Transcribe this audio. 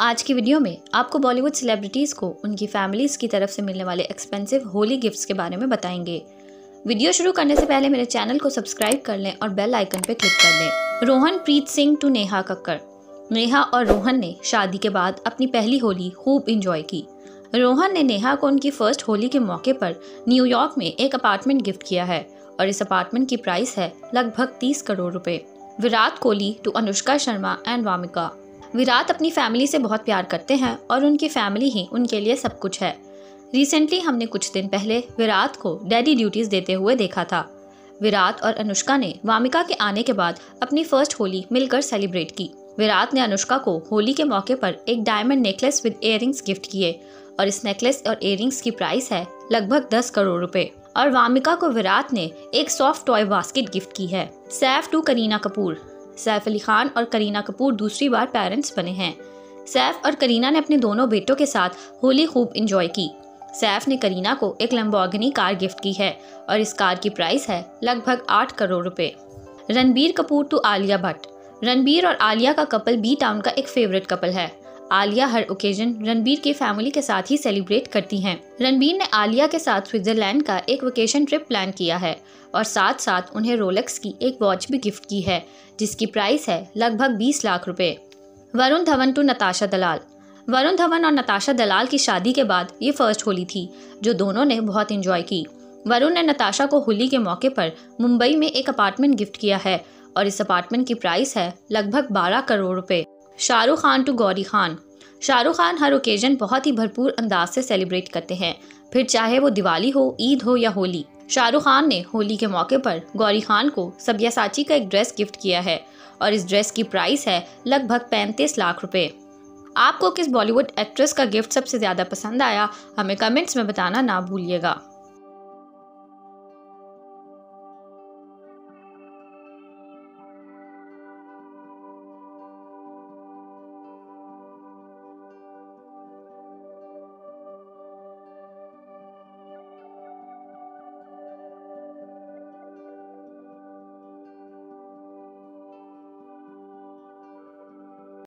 आज की वीडियो में आपको बॉलीवुड सेलिब्रिटीज़ को उनकी फैमिलीज़ की तरफ़ से मिलने वाले एक्सपेंसिव होली गिफ्ट्स के बारे में बताएँगे। वीडियो शुरू करने से पहले मेरे चैनल को सब्सक्राइब कर लें और बेल आइकन पर क्लिक कर लें। रोहन प्रीत सिंह टू नेहा कक्कर। नेहा और रोहन ने शादी के बाद अपनी पहली होली खूब इंजॉय की। रोहन ने नेहा को उनकी फ़र्स्ट होली के मौके पर न्यूयॉर्क में एक अपार्टमेंट गिफ्ट किया है और इस अपार्टमेंट की प्राइस है लगभग तीस करोड़ रुपए। Virat Kohli to Anushka Sharma and Vamika. Virat अपनी फैमिली से बहुत प्यार करते हैं और उनकी फैमिली ही उनके लिए सब कुछ है। रिसेंटली हमने कुछ दिन पहले विराट को डैडी ड्यूटीज़ देते हुए देखा था। विराट और अनुष्का ने वामिका के आने के बाद अपनी फ़र्स्ट होली मिलकर सेलिब्रेट की। विराट ने अनुष्का को होली के मौके पर एक diamond necklace with earrings gift किए और इस नेकलेस और इयरिंग्स की प्राइस है लगभग दस करोड़ रुपए। और वामिका को विराट ने एक सॉफ्ट टॉय बास्केट गिफ्ट की है। सैफ टू करीना कपूर। सैफ अली खान और करीना कपूर दूसरी बार पेरेंट्स बने हैं। सैफ और करीना ने अपने दोनों बेटों के साथ होली खूब इंजॉय की। सैफ ने करीना को एक लम्बोगनी कार गिफ्ट की है और इस कार की प्राइस है लगभग आठ करोड़ रुपए। रणबीर कपूर टू आलिया भट्ट। रणबीर और आलिया का कपल बी टाउन का एक फेवरेट कपल है। आलिया हर ओकेजन रणबीर की फैमिली के साथ ही सेलिब्रेट करती हैं। रणबीर ने आलिया के साथ स्विट्जरलैंड का एक वेकेशन ट्रिप प्लान किया है और साथ साथ उन्हें रोलेक्स की एक वॉच भी गिफ्ट की है, जिसकी प्राइस है लगभग 20 लाख रुपए। वरुण धवन टू नताशा दलाल। वरुण धवन और नताशा दलाल की शादी के बाद ये फ़र्स्ट होली थी, जो दोनों ने बहुत इंजॉय की। वरुण ने नताशा को होली के मौके पर मुंबई में एक अपार्टमेंट गिफ्ट किया है और इस अपार्टमेंट की प्राइस है लगभग 12 करोड़ रुपए। शाहरुख खान टू गौरी खान। शाहरुख खान हर ओकेजन बहुत ही भरपूर अंदाज से सेलिब्रेट करते हैं। फिर चाहे वो दिवाली हो, ईद हो या होली, शाहरुख खान ने होली के मौके पर गौरी खान को सब्यासाची का एक ड्रेस गिफ्ट किया है और इस ड्रेस की प्राइस है लगभग पैंतीस लाख रुपए। आपको किस बॉलीवुड एक्ट्रेस का गिफ्ट सबसे ज़्यादा पसंद आया, हमें कमेंट्स में बताना ना भूलिएगा।